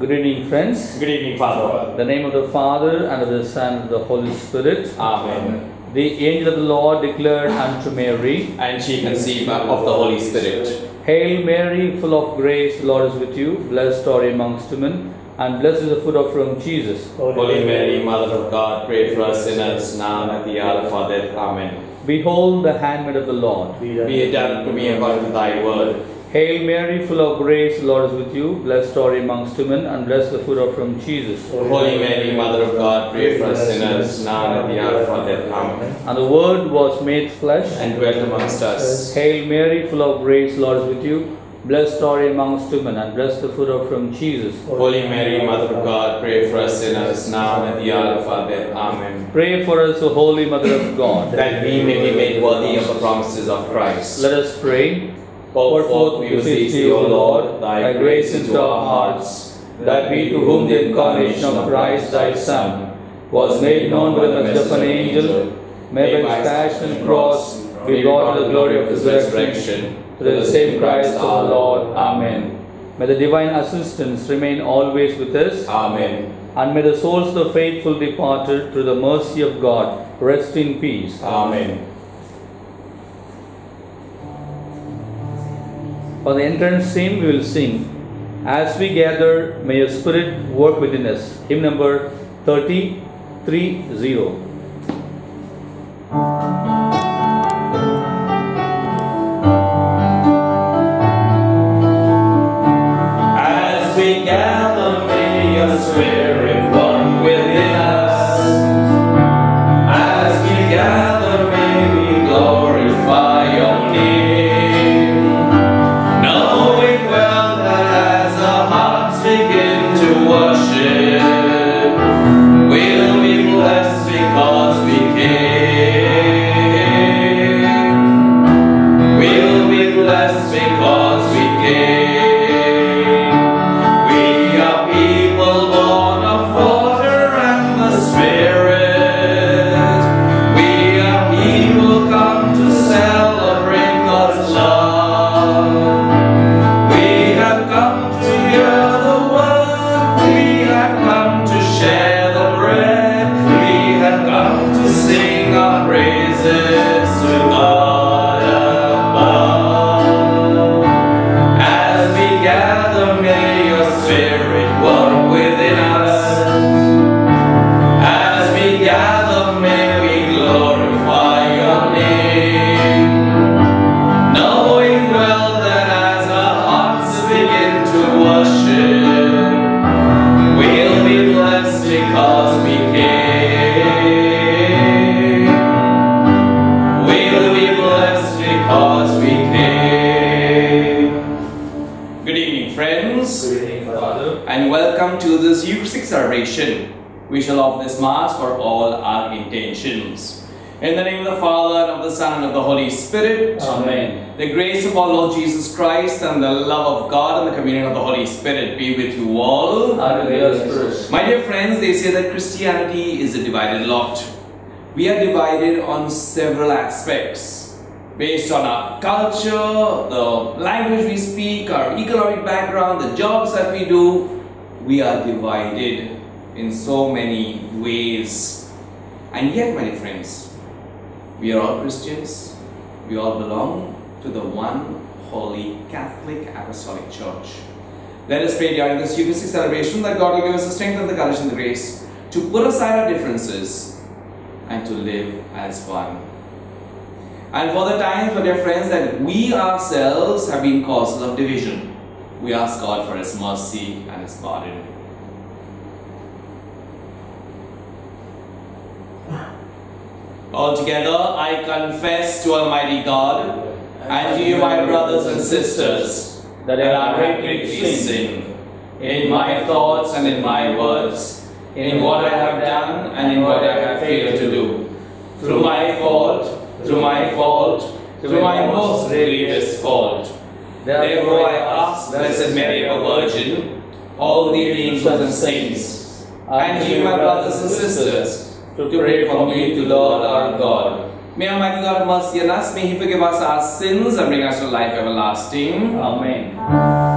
Good evening, friends. Good evening, Father. The name of the Father, and of the Son, and of the Holy Spirit. Amen. The angel of the Lord declared unto Mary, And she conceived of the Holy Spirit. Hail Mary, full of grace, the Lord is with you. Blessed are you amongst women, and blessed is the fruit of your womb, Jesus. Holy Mary, Mother of God, pray for us sinners now and at the hour of our death. Amen. Behold the handmaid of the Lord. Be it done to me according to thy word. Hail Mary, full of grace, Lord is with you. Blessed are you amongst women, and blessed the fruit of womb, Jesus. Holy Mary, Mother of God, pray for us sinners now and at the hour of our death. Amen. And the Word was made flesh. And dwelt amongst us. Hail Mary, full of grace, Lord is with you. Blessed are you amongst women, and blessed the fruit of womb, Jesus. Holy Mary, Mother of God, pray for us sinners now and at the hour of our death. Amen. Pray for us, O Holy Mother of God. That we may be made worthy of the promises of Christ. Let us pray. Pour forth, we thee, O Lord, thy grace into our hearts, that we to whom the incarnation of Christ thy Son was made known by the message of an angel, may by his passion and cross be brought to the glory of his resurrection. Through the same Christ our Lord. Amen. May the divine assistance remain always with us, Amen. and may the souls of the faithful departed through the mercy of God rest in peace. Amen. For the entrance hymn, we will sing, As we gather, may your spirit work within us. Hymn number 330. Spirit. Amen. The grace of our Lord Jesus Christ and the love of God and the communion of the Holy Spirit be with you all. And with your spirit. My dear friends, they say that Christianity is a divided lot. We are divided on several aspects based on our culture, the language we speak, our economic background, the jobs that we do. We are divided in so many ways. And yet, my dear friends, we are all Christians. We all belong to the one holy Catholic Apostolic Church. Let us pray during this Eucharistic celebration that God will give us the strength and the courage and the grace to put aside our differences and to live as one. And for the times, my dear friends, that we ourselves have been causes of division, we ask God for His mercy and His pardon. Altogether, I confess to Almighty God and to you, my brothers and sisters, that I greatly sinned in my thoughts and in my words, in what I have done and in what I have failed to do. Through my fault, through my fault, through my most grievous fault. Therefore I ask Blessed Mary, a Virgin, all the angels and saints, and you, my brothers and sisters, to pray for me to Lord our God. May Almighty God have mercy on us, may He forgive us our sins and bring us to life everlasting. Amen.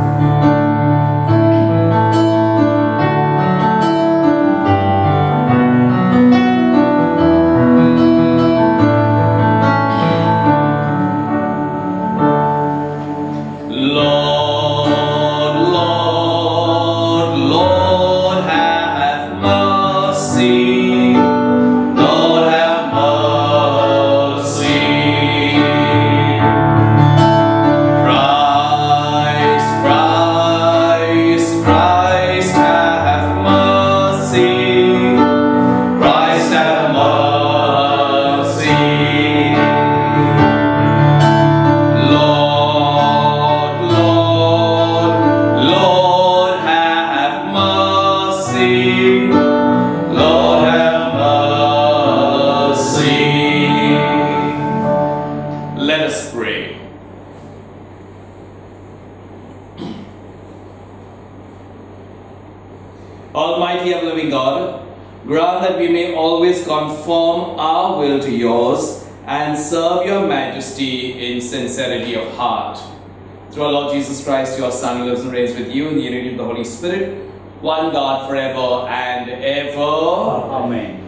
Amen.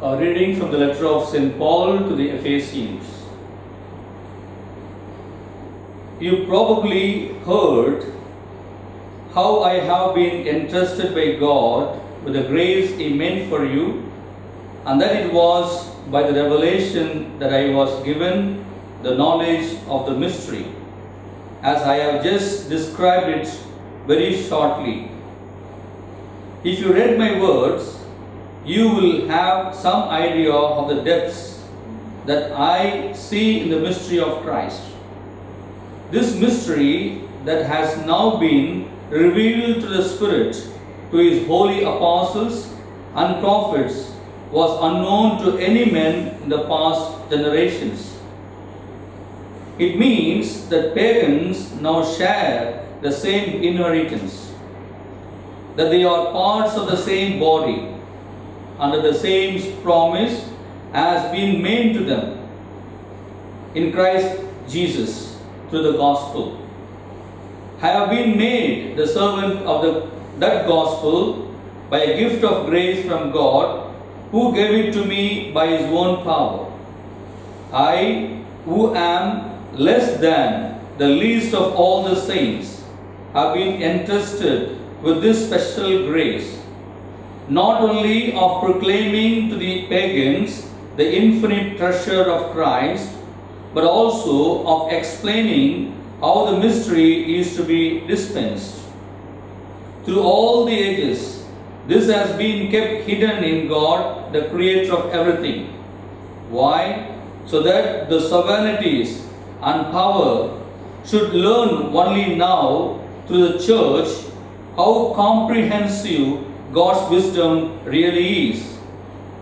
A reading from the letter of St. Paul to the Ephesians. You probably heard how I have been entrusted by God with the grace He meant for you, and that it was by the revelation that I was given the knowledge of the mystery, as I have just described it very shortly. If you read my words, you will have some idea of the depths that I see in the mystery of Christ. This mystery that has now been revealed to the Spirit to His holy apostles and prophets was unknown to any men in the past generations. It means that pagans now share the same inheritance, that they are parts of the same body, under the same promise has been made to them in Christ Jesus through the gospel. Have been made the servant of the, that gospel by a gift of grace from God, who gave it to me by his own power. I, who am less than the least of all the saints, have been entrusted with this special grace not only of proclaiming to the pagans the infinite treasure of Christ, but also of explaining how the mystery is to be dispensed. Through all the ages, this has been kept hidden in God, the creator of everything. Why? So that the sovereignties and power should learn only now through the church how comprehensive God's wisdom really is,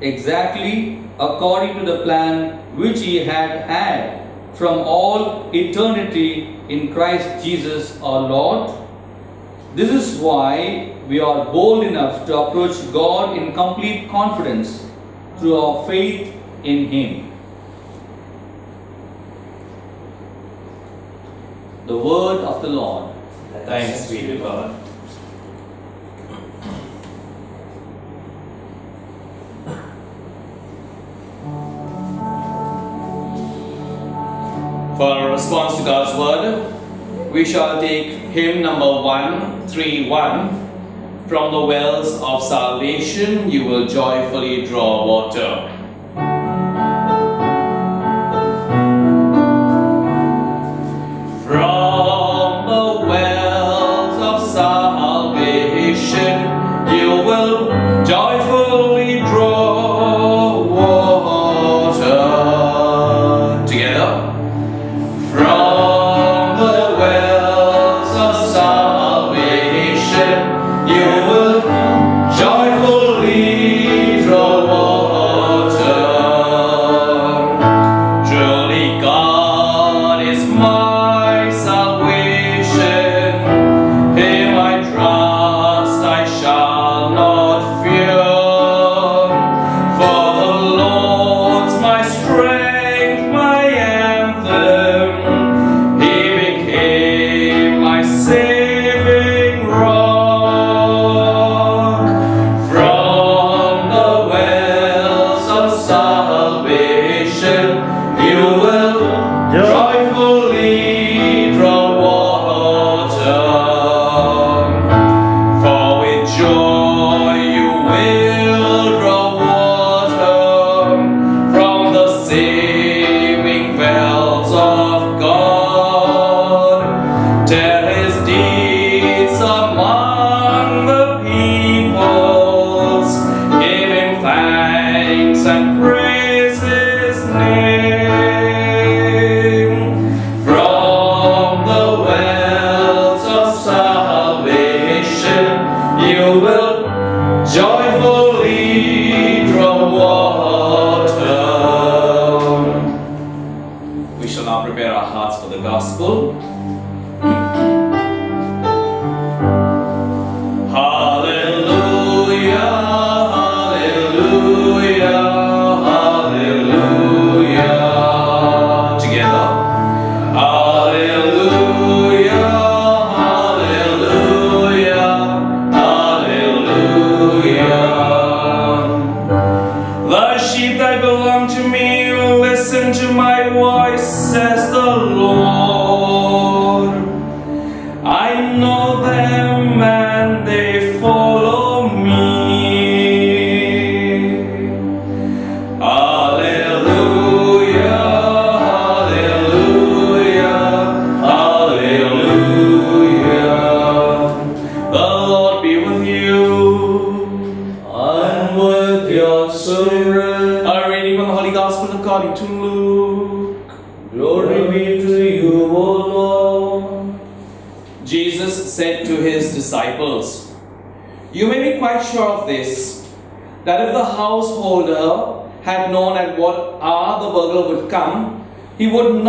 exactly according to the plan which He had had from all eternity in Christ Jesus our Lord. This is why we are bold enough to approach God in complete confidence through our faith in Him. The word of the Lord. Thanks be to God. For our response to God's word, we shall take hymn number 131 From the wells of salvation you will joyfully draw water.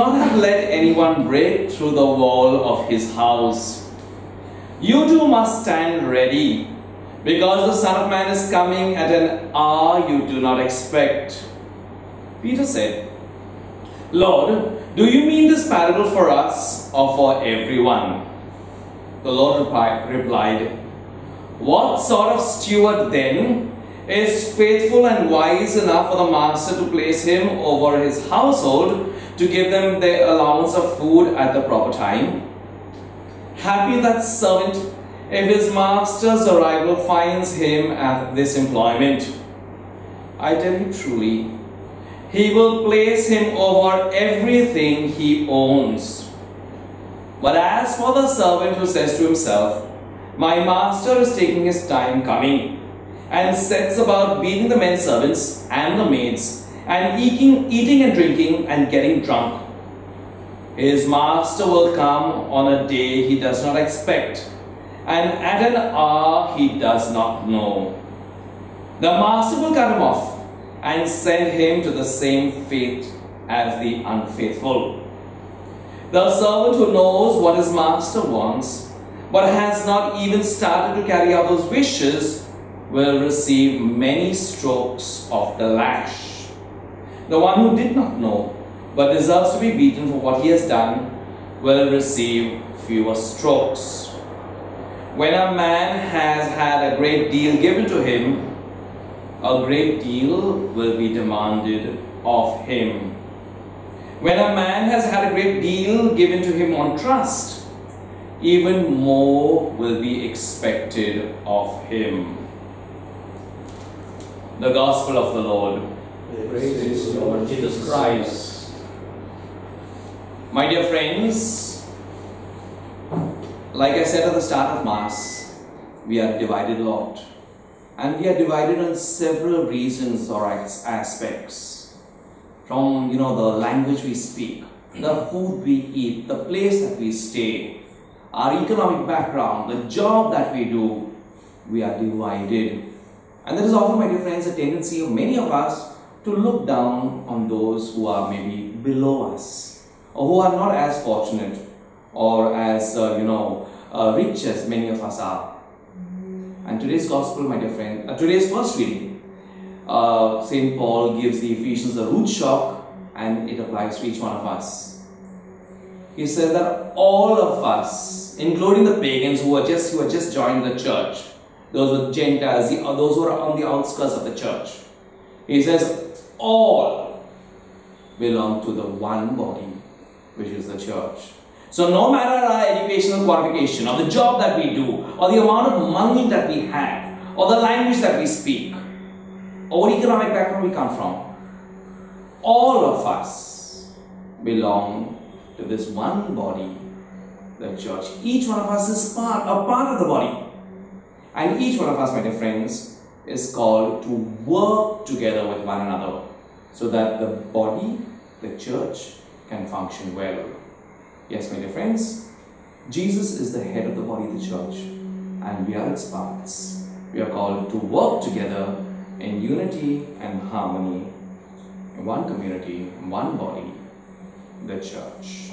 Not have let anyone break through the wall of his house. You too must stand ready, because the Son of Man is coming at an hour you do not expect. Peter said, Lord, do you mean this parable for us or for everyone? The Lord replied, What sort of steward then is faithful and wise enough for the master to place him over his household to give them their allowance of food at the proper time? Happy that servant if his master's arrival finds him at this employment. I tell you truly, he will place him over everything he owns. But as for the servant who says to himself, My master is taking his time coming, and sets about beating the men servants and the maids, and eating, eating and drinking and getting drunk, his master will come on a day he does not expect, and at an hour he does not know. The master will cut him off and send him to the same fate as the unfaithful. The servant who knows what his master wants, but has not even started to carry out those wishes, will receive many strokes of the lash. The one who did not know, but deserves to be beaten for what he has done, will receive fewer strokes. When a man has had a great deal given to him, a great deal will be demanded of him. When a man has had a great deal given to him on trust, even more will be expected of him. The Gospel of the Lord. Praise Lord Jesus Christ. My dear friends, like I said at the start of Mass, we are divided a lot. And we are divided on several reasons or aspects. From you know the language we speak, the food we eat, the place that we stay, our economic background, the job that we do, we are divided. And there is often, my dear friends, a tendency of many of us to look down on those who are maybe below us or who are not as fortunate or as uh, you know uh, rich as many of us are. And today's gospel, my dear friend, uh, today's first reading, uh, Saint Paul gives the Ephesians a root shock, and it applies to each one of us. He says that all of us, including the pagans who are just who are just joined the church, those were Gentiles, the, those who are on the outskirts of the church, he says all belong to the one body, which is the church. So no matter our educational qualification, or the job that we do, or the amount of money that we have, or the language that we speak, or what economic background we come from, all of us belong to this one body, the church. Each one of us is part, a part of the body. And each one of us, my dear friends, is called to work together with one another so that the body, the church, can function well. Yes, my dear friends, Jesus is the head of the body, the church, and we are its parts. We are called to work together in unity and harmony in one community, one body, the church.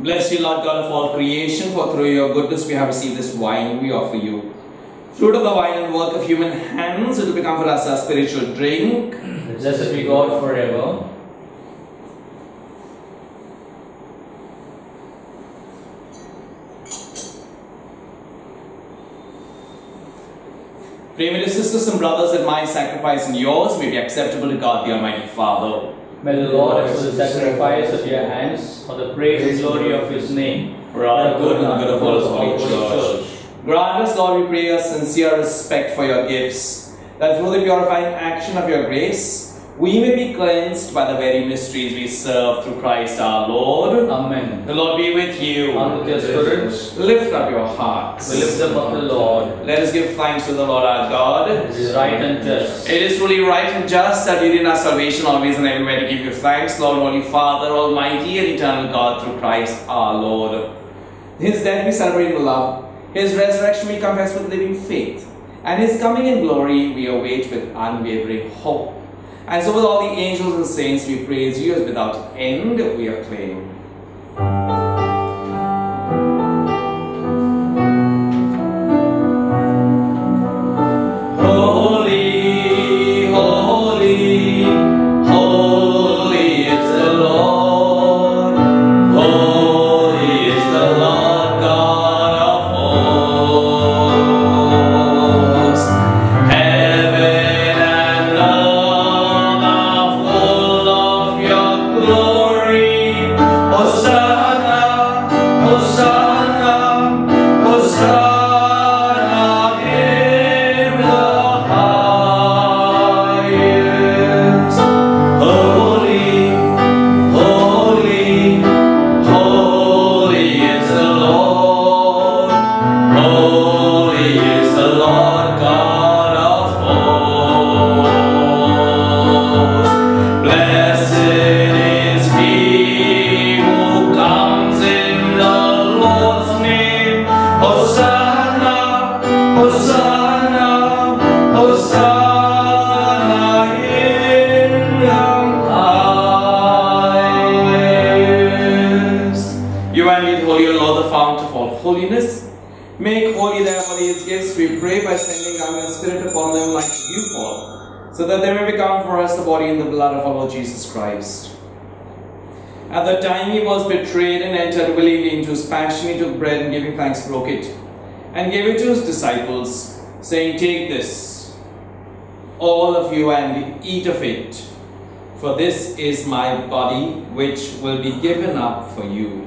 Bless you, Lord God of all creation, for through your goodness we have received this wine we offer you. Fruit of the vine and work of human hands, it will become for us a spiritual drink. Blessed be God forever. Pray, my sisters and brothers, that my sacrifice and yours may be acceptable to God the Almighty Father. May the Lord accept the sacrifice of your hands for the praise and glory of his name. For our good and the good of all his holy church. Grant us, Lord, we pray, a sincere respect for your gifts, that through the purifying action of your grace, we may be cleansed by the very mysteries we serve through Christ our Lord. Amen. The Lord be with you. And with your spirit, Lift up your hearts. we lift them up to the Lord. Let us give thanks to the Lord our God. It is right and just. It is truly right and just that we in our salvation always and everywhere to give you thanks, Lord, Holy Father, Almighty and Eternal God, through Christ our Lord. His death we celebrate with love, His resurrection we confess with living faith, and His coming in glory we await with unwavering hope. And so with all the angels and saints we praise you as without end we acclaim. We pray, by sending down Spirit upon them like you fall, so that they may become for us the body and the blood of our Lord Jesus Christ. At the time he was betrayed and entered willingly into his passion, he took bread and giving thanks broke it, and gave it to his disciples, saying, Take this, all of you, and eat of it, for this is my body, which will be given up for you.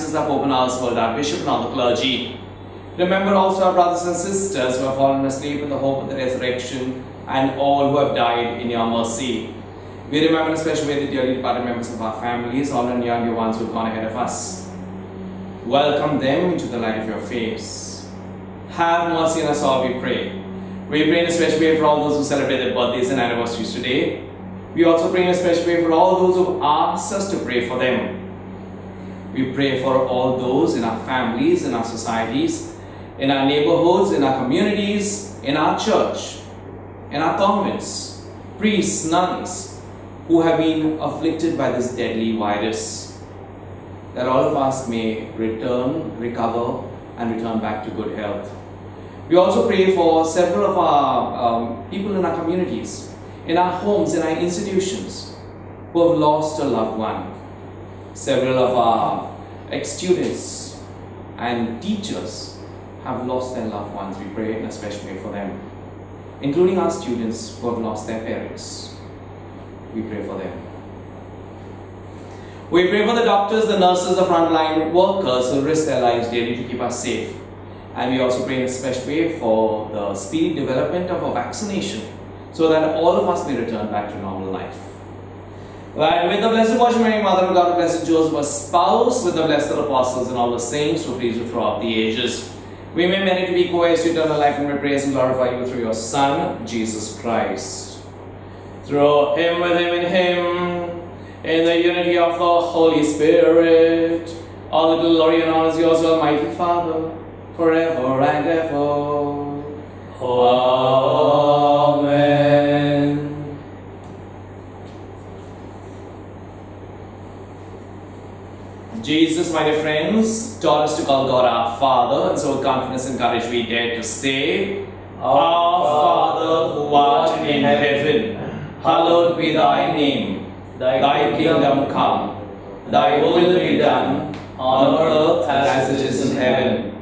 With Francis, our Pope and our Bishop and all the clergy. Remember also our brothers and sisters who have fallen asleep in the hope of the resurrection and all who have died in your mercy. We remember in a special way the dearly departed members of our families, all and young, the ones who have gone ahead of us. Welcome them into the light of your face. Have mercy on us all, we pray. We pray in a special way for all those who celebrate their birthdays and anniversaries today. We also pray in a special way for all those who asked us to pray for them. We pray for all those in our families, in our societies, in our neighborhoods, in our communities, in our church, in our convents, priests, nuns, who have been afflicted by this deadly virus. That all of us may return, recover, and return back to good health. We also pray for several of our um, people in our communities, in our homes, in our institutions, who have lost a loved one. Several of our ex-students and teachers have lost their loved ones. We pray in a special way for them, including our students who have lost their parents. We pray for them. We pray for the doctors, the nurses, the frontline workers who risk their lives daily to keep us safe. And we also pray in a special way for the speedy development of a vaccination so that all of us may return back to normal life. And with the Blessed Virgin Mary, Mother of God, Blessed Joseph, our spouse, with the blessed apostles and all the saints who please you throughout the ages, we may merit to be co-heirs to eternal life and may praise and glorify you through your Son, Jesus Christ. Through him, with him, in him, in the unity of the Holy Spirit, all the glory and honor is yours, Almighty Father, forever and ever. Amen. Jesus, my dear friends, taught us to call God our Father, and so with confidence and courage we dare to say, Our Father who art in heaven, hallowed be thy name. Thy kingdom come, thy will be done, on earth as it is in heaven.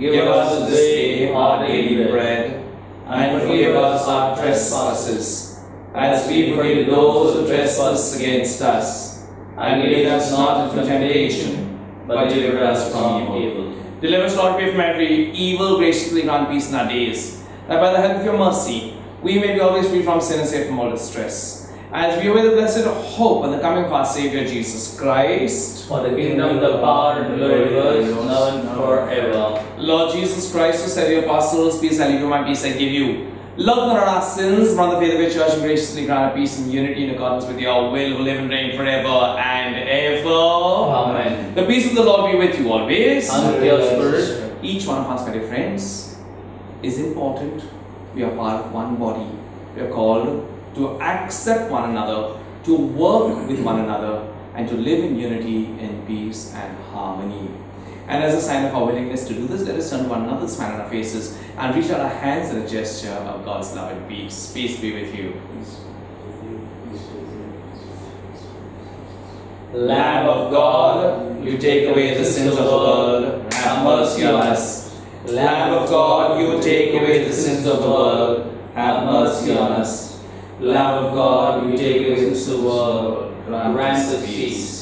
Give us this day our daily bread, and forgive us our trespasses, as we forgive those who trespass against us. And lead us not into temptation, but deliver us from evil. Deliver us, Lord, from every evil, graciously grant peace in our days, that by the help of your mercy, we may be always free from sin and safe from all distress. As we await the blessed hope and the coming of our Savior Jesus Christ, For the kingdom, the power, and glory are yours, now and forever. Lord Jesus Christ, who said to your apostles, Peace I leave you, my peace I give you. Not on our sins, but the faith of your church, and graciously grant peace and unity in accordance with your will, who live and reign forever and ever. Amen. The peace of the Lord be with you always. And with your spirit. Each one of us, my dear friends, is important. We are part of one body. We are called to accept one another, to work with one another, and to live in unity, in peace, and harmony. And as a sign of our willingness to do this, let us turn to one another, smile on our faces, and reach out our hands in a gesture of God's love and peace. Peace be with you. Lamb of God, you take away the sins of the world, have mercy on us. Lamb of God, you take away the sins of the world, have mercy on us. Lamb of God, you take away the sins of the world, grant us peace.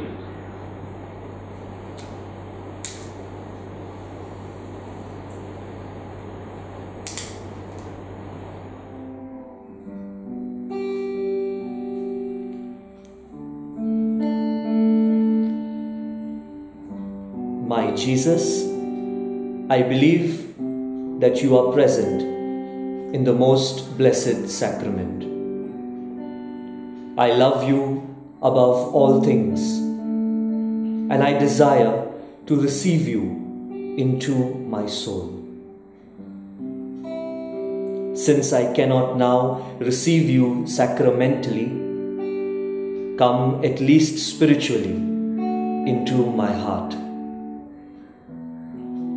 Jesus, I believe that you are present in the most blessed sacrament. I love you above all things, and I desire to receive you into my soul. Since I cannot now receive you sacramentally, come at least spiritually into my heart.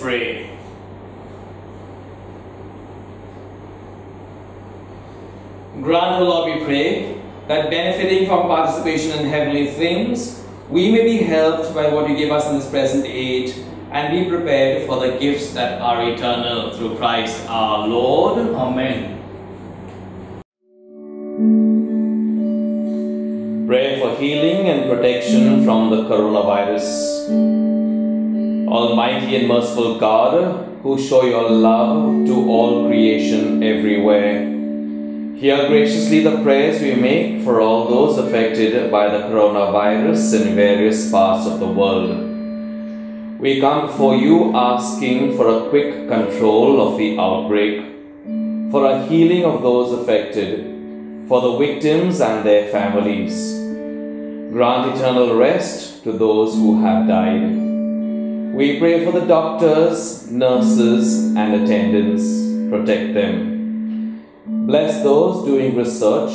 Pray. Grant, O Lord, we pray, that benefiting from participation in heavenly things, we may be helped by what you give us in this present age and be prepared for the gifts that are eternal through Christ our Lord. Amen. Pray for healing and protection from the coronavirus. Almighty and merciful God, who show your love to all creation everywhere, hear graciously the prayers we make for all those affected by the coronavirus in various parts of the world. We come before you asking for a quick control of the outbreak, for a healing of those affected, for the victims and their families. Grant eternal rest to those who have died. We pray for the doctors, nurses, and attendants. Protect them. Bless those doing research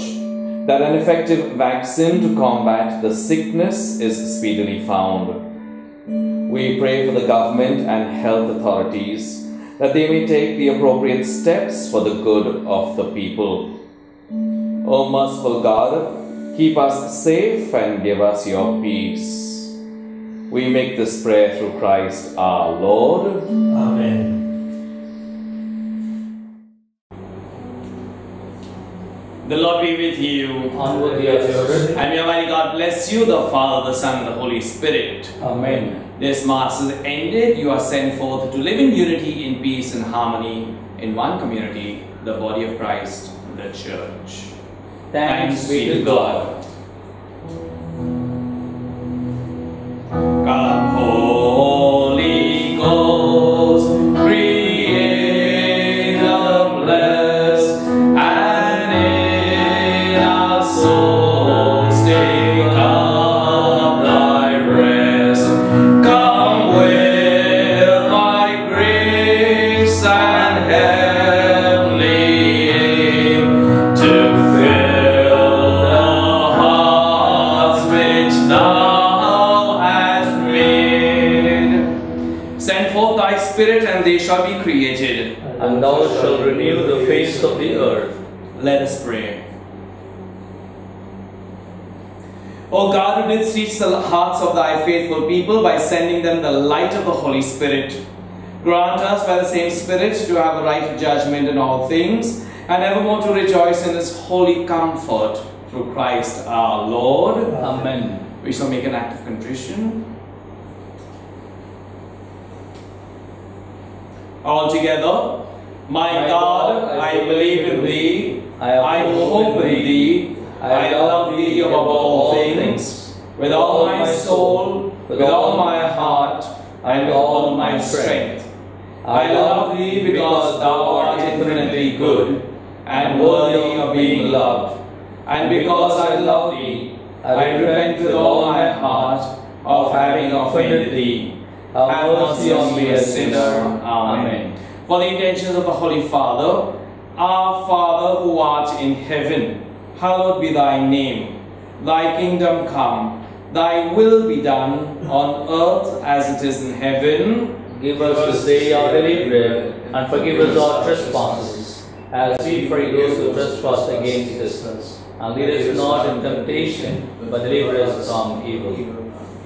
that an effective vaccine to combat the sickness is speedily found. We pray for the government and health authorities that they may take the appropriate steps for the good of the people. O merciful God, keep us safe and give us your peace. We make this prayer through Christ our Lord. Amen. The Lord be with you. Onward, dear children. And may Almighty God bless you, the Father, the Son, and the Holy Spirit. Amen. This Mass is ended. You are sent forth to live in unity, in peace, and harmony in one community, the body of Christ, the Church. Thanks be to God. Come, O God, who didst teach the hearts of thy faithful people by sending them the light of the Holy Spirit, grant us by the same Spirit to have a right judgment in all things, and evermore to rejoice in his holy comfort through Christ our Lord. Amen. We shall make an act of contrition. All together, my, My God, God, I believe in thee. I I hope in thee. I love thee above all things. With all my soul, with all my heart, and with all my strength. I love thee because thou art infinitely good and worthy of being loved. And because I love thee, I repent with all my heart of having offended thee. Have mercy on me, a sinner. Amen. For the intentions of the Holy Father, Our Father who art in heaven, hallowed be thy name. Thy kingdom come, thy will be done on earth as it is in heaven. Give us this day our daily bread, and forgive us our trespasses, as we forgive those who trespass against us. And lead us not into temptation, but deliver us from evil.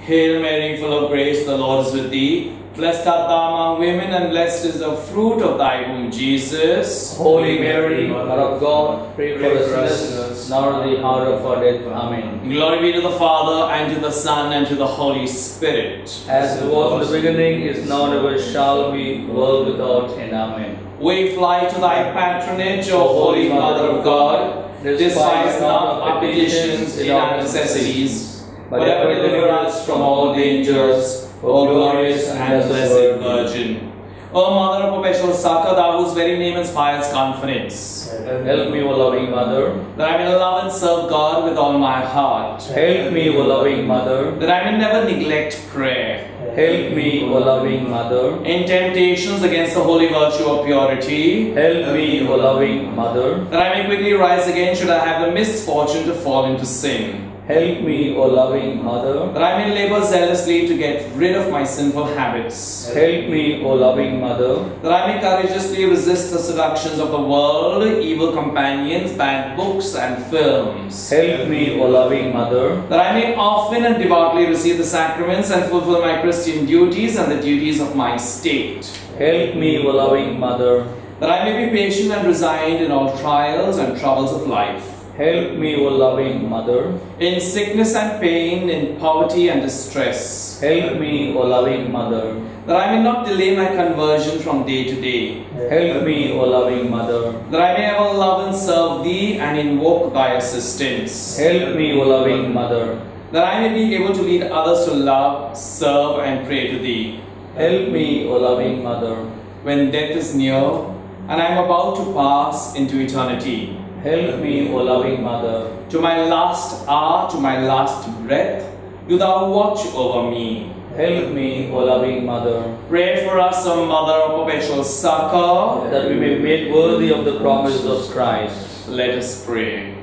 Hail Mary, full of grace, the Lord is with thee. Blessed art thou among women, and blessed is the fruit of thy womb, Jesus. Holy Mary, Mother of God, pray for us sinners, now and at the hour of our death. Amen. Glory be to the Father, and to the Son, and to the Holy Spirit. As it was in the beginning, is now, and ever shall be, world without end. Amen. We fly to thy patronage, O Holy Mother of God. Despise not our petitions in our necessities, but ever deliver us from all dangers, O glorious and blessed Virgin. O Mother of perpetual succor, thou whose very name inspires confidence, Help me, O loving Mother. that I may love and serve God with all my heart, Help me, O loving Mother. that I may never neglect prayer. Help me, O loving Mother. In temptations against the holy virtue of purity, Help me, O loving Mother. that I may quickly rise again should I have the misfortune to fall into sin. Help me, O loving Mother. that I may labor zealously to get rid of my sinful habits, Help me, O loving Mother. that I may courageously resist the seductions of the world, evil companions, bad books, and films, Help me, O loving Mother. that I may often and devoutly receive the sacraments and fulfill my Christian duties and the duties of my state, Help me, O loving Mother. that I may be patient and resigned in all trials and troubles of life. Help me, O loving Mother. In sickness and pain, in poverty and distress, Help me, O loving Mother. that I may not delay my conversion from day to day, Help me, O loving Mother. that I may ever love and serve thee and invoke thy assistance, Help me, O loving Mother. that I may be able to lead others to love, serve, and pray to thee. Help me, O loving Mother. When death is near and I am about to pass into eternity, Help me, O loving Mother. to my last hour, to my last breath, do thou watch over me. Help me, O loving Mother, Pray for us, O Mother of perpetual succor. that we may be made worthy of the promises of Christ. Let us pray.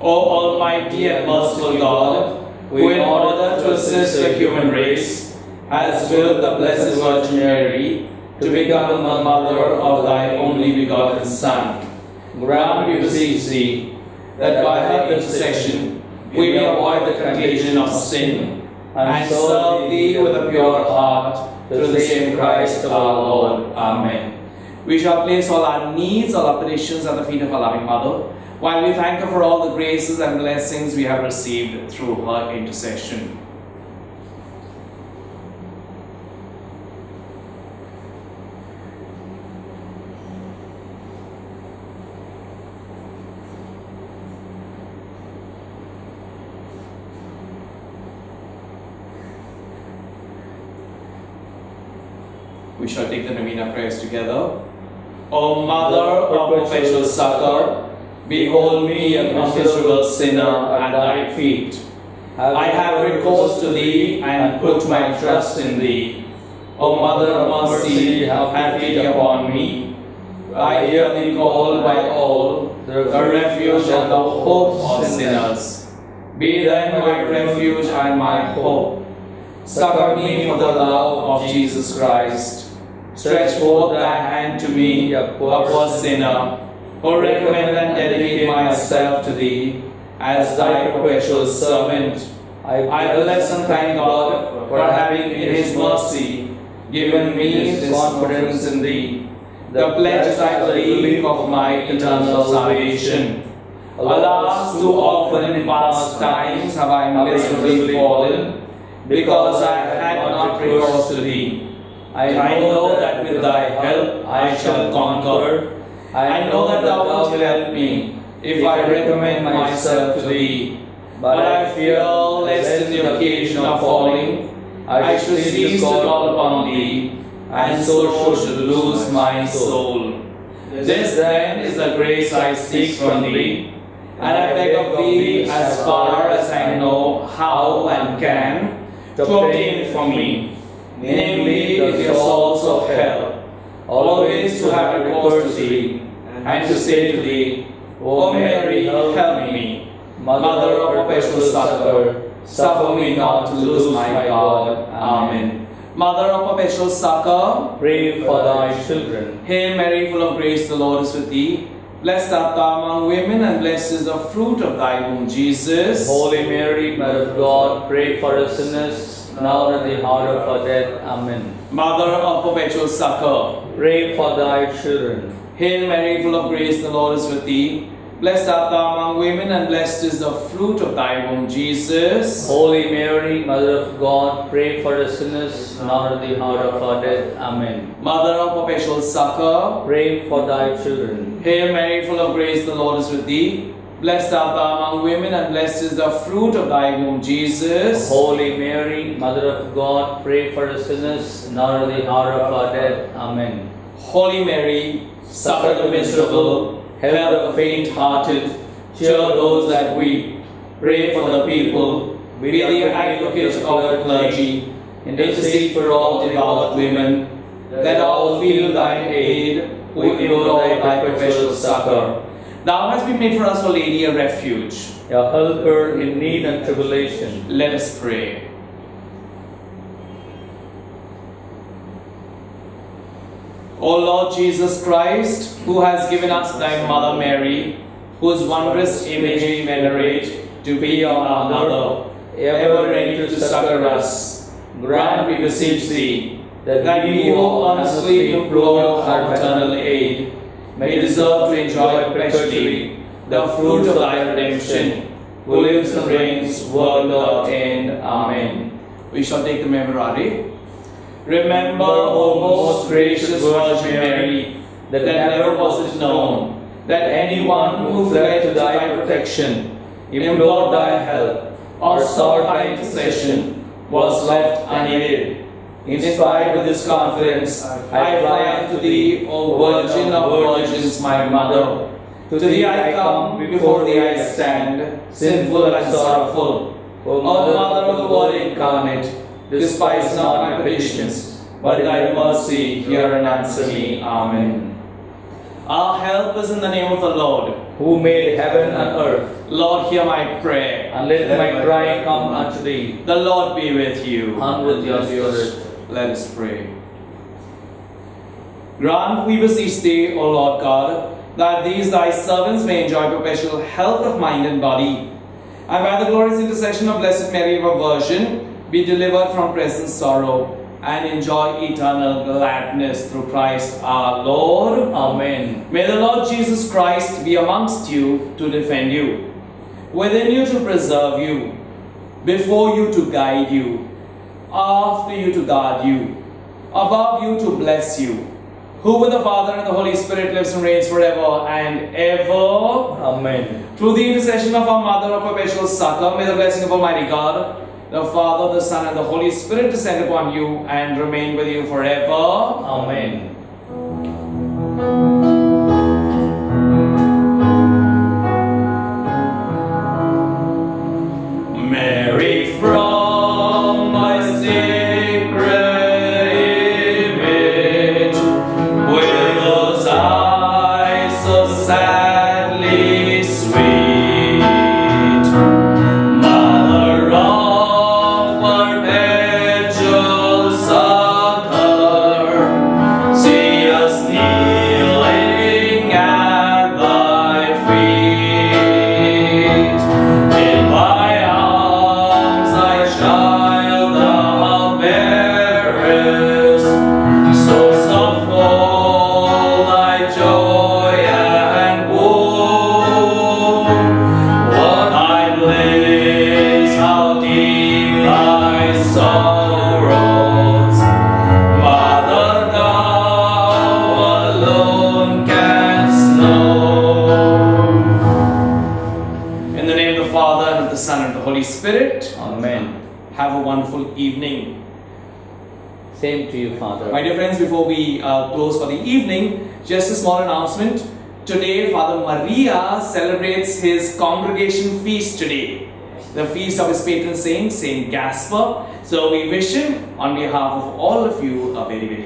O Almighty and merciful God, who in order to assist the human race, has willed the Blessed Virgin Mary to become the mother of thy only begotten Son, grant, we beseech thee, that by her intercession we may avoid the contagion of sin and serve thee with a pure heart through the same Christ our Lord. Amen. We shall place all our needs, all our petitions at the feet of our loving Mother, while we thank her for all the graces and blessings we have received through her intercession. Shall take the Novena prayers together. O Mother of perpetual succor, behold me, a miserable sinner, at thy feet. I have recourse to thee and put my trust in thee. O Mother of mercy, have pity upon me. I hear thee called by all, the refuge and the hope of sinners. Be then my refuge and my hope. Succor me for the love of Jesus Christ. Stretch forth thy hand to me, a poor sinner, who recommend and dedicate myself to thee as thy perpetual servant. I bless and thank God for having in his mercy given me this confidence in thee. The pledge is I believe of my eternal salvation. Alas, too often in past times have I miserably fallen, because I had not recourse to thee. I know that with thy help I shall conquer. I know that thou wilt help me if I recommend myself to thee. But I fear lest in the occasion of falling I should cease to call upon thee, and so should lose my soul. This then is the grace I seek from thee, and I beg of thee as far as I know how and can to obtain it for me, namely the souls of hell, always to have recourse to thee, and to say to thee, O Mary, help me, Mother of perpetual succor, suffer me not to lose my God. Amen. Mother of perpetual succor, Pray for thy children. Hail Mary, full of grace, the Lord is with thee. Blessed art thou among women, and blessed is the fruit of thy womb, Jesus. Holy Mary, Mother of God, pray for us sinners, now and at the hour of our death. Amen. Mother of perpetual succor. Pray for thy children. Hail Mary, full of grace, the Lord is with thee. Blessed art thou among women, and blessed is the fruit of thy womb, Jesus. Holy Mary, Mother of God, pray for the sinners, now at the hour of our death. Amen. Mother of perpetual succor. Pray for thy children. Hail Mary, full of grace, the Lord is with thee. Blessed art thou among women, and blessed is the fruit of thy womb, Jesus. Holy Mary, Mother of God, pray for us sinners, now and at the hour of our death. Amen. Holy Mary, succor the miserable, help the faint-hearted, cheer those that weep, pray for the people, be the advocate of the clergy, intercede for all devout women, that all feel thine aid, who implore thy perpetual succor. Thou hast been made for us, O Lady, a refuge. A helper in need and tribulation. Let us pray. O Lord Jesus Christ, who has given us thy Mother Mary, whose wondrous image we venerate, to be our mother, ever ready to succor us, grant, we beseech thee, that we who honestly implore her eternal aid, may deserve to enjoy perpetually the fruit of thy redemption, who lives and reigns world without end. Amen. We shall take the memorare. Remember, O most gracious Virgin Mary, that never was it known that anyone who fled to thy protection, implored thy help, or sought thy intercession, was left unaided. Inspired with this confidence, I fly unto thee, O Virgin of Virgins, my Mother. To thee I come, before thee I stand, sinful and sorrowful. O Mother of the Word incarnate, despise not my petitions, but thy mercy hear and answer me. Amen. Our help is in the name of the Lord. Who made heaven and earth, Lord, hear my prayer. and let my cry come unto thee, The Lord be with you. and with your spirit. Let us pray. Grant, we beseech thee, O Lord God, that these thy servants may enjoy perpetual health of mind and body, and by the glorious intercession of Blessed Mary of our Virgin, be delivered from present sorrow and enjoy eternal gladness through Christ our Lord. Amen. May the Lord Jesus Christ be amongst you to defend you, within you to preserve you, before you to guide you, after you to guard you, above you to bless you, who with the Father and the Holy Spirit lives and reigns forever and ever. Amen. Through the intercession of our Mother of Perpetual Succor, may the blessing of Almighty God, the Father, the Son, and the Holy Spirit descend upon you and remain with you forever. Amen. Of his patron saint, Saint Gaspar. So we wish him, on behalf of all of you, a very, very